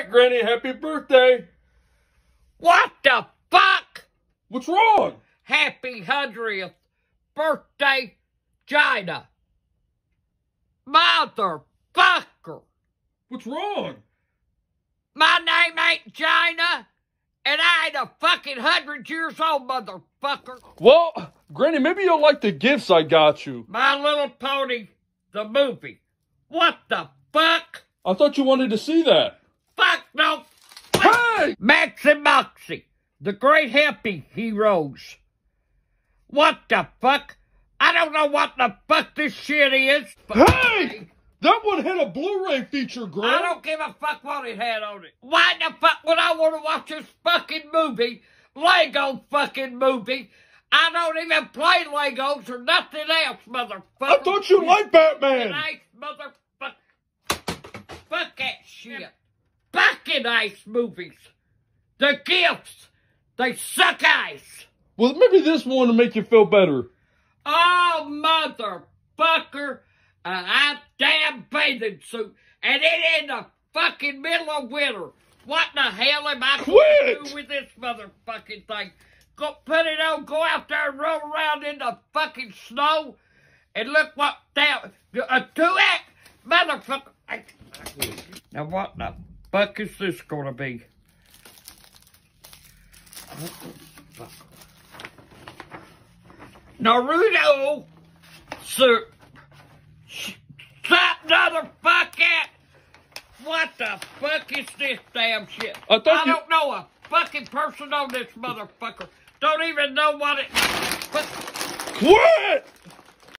right, Granny. Happy birthday. What the fuck? What's wrong? Happy hundredth birthday, Gina. Motherfucker. What's wrong? My name ain't Gina, and I ain't a fucking hundred years old, motherfucker. Well, Granny, maybe you'll like the gifts I got you. My Little Pony, the movie. What the fuck? I thought you wanted to see that. No. Hey! Max and Moxie, the great happy heroes. What the fuck? I don't know what the fuck this shit is. but- Hey! That one had a Blu-ray feature, I don't give a fuck what it had on it. Why the fuck would I want to watch this fucking movie? Lego fucking movie. I don't even play Legos or nothing else, motherfucker. I thought you liked Batman. Nice motherfucker. Fuck that shit. Ice movies. The gifts. They suck ice. Well, maybe this one will make you feel better. Oh, motherfucker. A hot damn bathing suit. And it in the fucking middle of winter. What the hell am I going to do with this motherfucking thing? Go put it on, go out there and roll around in the fucking snow. And look what that, a two act motherfucker. Now what the fuck is this gonna be? What the fuck? Naruto, sir, stop motherfucker! What the fuck is this damn shit? I you- don't know a fucking person on this motherfucker. Don't even know what it. Quit!